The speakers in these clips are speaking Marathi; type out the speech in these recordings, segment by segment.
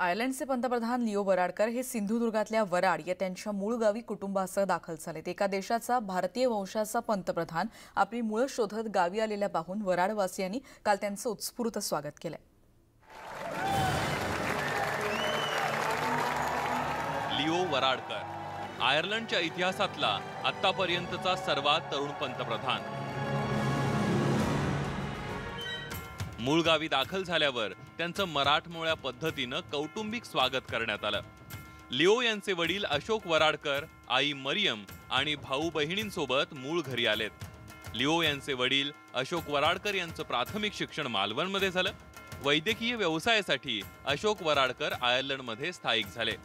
आयर्लंडचे पंतप्रधान लिओ वराडकर हे सिंधुदुर्गातल्या वराड या त्यांच्या मूळ गावी कुटुंबासह दाखल झालेत. एका देशाचा भारतीय वंशाचा पंतप्रधान आपली मुळं शोधत गावी आलेल्या पाहून वराडवासियांनी काल त्यांचं उत्स्फूर्त स्वागत केलंय. लिओ वराडकर आयर्लंडच्या इतिहासातला आतापर्यंतचा सर्वात तरुण पंतप्रधान. मूळ गावी दाखल झाल्यावर त्यांचं मराठमोळ्या पद्धतीनं कौटुंबिक स्वागत करण्यात आलं. लिओ यांचे वडील अशोक वराडकर आई मरियम आणि भाऊ बहिणींसोबत मूळ घरी आलेत. लिओ यांचे वडील अशोक वराडकर यांचं प्राथमिक शिक्षण मालवणमध्ये झालं. वैद्यकीय व्यवसायासाठी अशोक वराडकर आयर्लंडमध्ये स्थायिक झाले.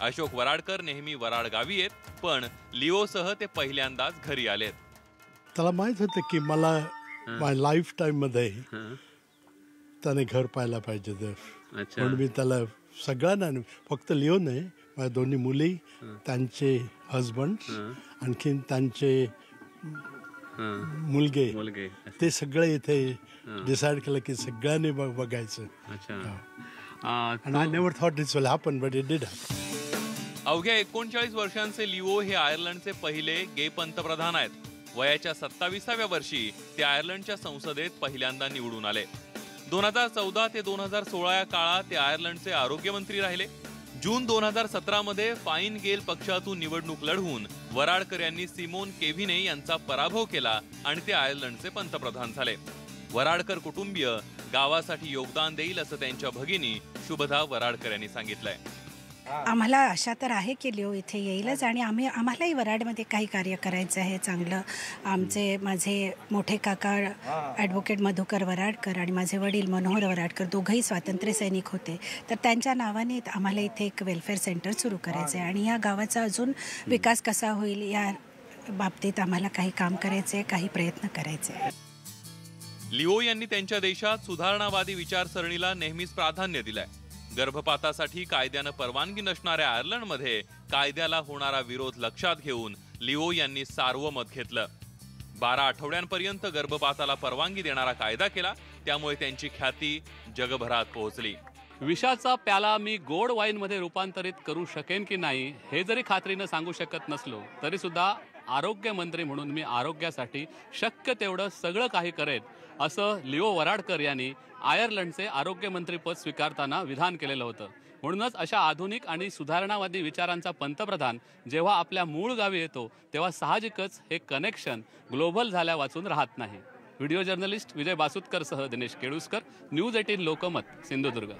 अशोक वराडकर नेहमी वराड गावी येत पण लिओसह ते पहिल्यांदाच घरी आलेत. त्याला माहीत होतं की मला माय लाईफ टाईममध्ये त्याने घर पाहायला पाहिजे तर अच्छा. म्हणून मी त्याला सगळ्यांना फक्त लिओ नाही माझ्या दोन्ही मुली त्यांचे हजबंड आणखीन त्यांचे मुलगे. मुलगे. ते सगळे इथे डिसाईड केलं की सगळ्यांनी बघ- बघायचं. अच्छा. अं, आणि I never thought it's will happen but it did अवघ्या एकोणचाळीस वर्षांचे लिओ हे आयर्लंडचे पहिले गे पंतप्रधान आहेत. वयाच्या सत्ताविसाव्या वर्षी ते आयर्लंडच्या संसदेत पहिल्यांदा निवडून आले. दोन हजार चौदा ते दोन हजार सोळा या काळात ते आयर्लंडचे आरोग्यमंत्री राहिले. जून दोन हजार सतरा मध्ये फाईन गेल पक्षातून निवडणूक लढवून वराडकर यांनी सिमोन केव्हिने यांचा पराभव केला आणि ते आयर्लंडचे पंतप्रधान झाले. वराडकर कुटुंबीय गावासाठी योगदान देईल असं त्यांच्या भगिनी शुभदा वराडकर यांनी सांगितलंय. आम्हाला आशा तर आहे की लिओ इथे येईलच आणि आम्ही आम्हालाही वराडमध्ये काही कार्य करायचं आहे चांगलं. आमचे माझे मोठे काका ॲडव्होकेट मधुकर वराडकर आणि माझे वडील मनोहर वराडकर दोघंही स्वातंत्र्य सैनिक होते. तर त्यांच्या नावाने आम्हाला इथे एक वेलफेअर सेंटर सुरू करायचं आहे आणि या गावाचा अजून विकास कसा होईल या बाबतीत आम्हाला काही काम करायचे आहे काही प्रयत्न करायचे आहे लिओ यांनी त्यांच्या देशात सुधारणावादी विचारसरणीला नेहमीच प्राधान्य दिलंय. गर्भपातासाठी कायद्यानं परवानगी नसणाऱ्या आयर्लंडमध्ये कायद्याला होणारा विरोध लक्षात घेऊन लिओ यांनी सार्वमत घेतलं. बारा आठवड्यांपर्यंत गर्भपाताला परवानगी देणारा कायदा केला त्यामुळे त्यांची ख्याती जगभरात पोहोचली. विषाचा प्याला मी गोड वाईनमध्ये रूपांतरित करू शकेन की नाही हे जरी खात्रीनं सांगू शकत नसलो तरी सुद्धा आरोग्यमंत्री म्हणून मी आरोग्यासाठी शक्य तेवढं सगळं काही करेन असं लिओ वराडकर यांनी आयर्लंडचे आरोग्यमंत्रीपद स्वीकारताना विधान केलेलं होतं. म्हणूनच अशा आधुनिक आणि सुधारणावादी विचारांचा पंतप्रधान जेव्हा आपल्या मूळ गावी येतो तेव्हा साहजिकच हे कनेक्शन ग्लोबल झाल्या वाचून राहत नाही. व्हिडिओ जर्नलिस्ट विजय बासुतकरसह दिनेश केळुसकर न्यूज एटीन लोकमत सिंधुदुर्ग.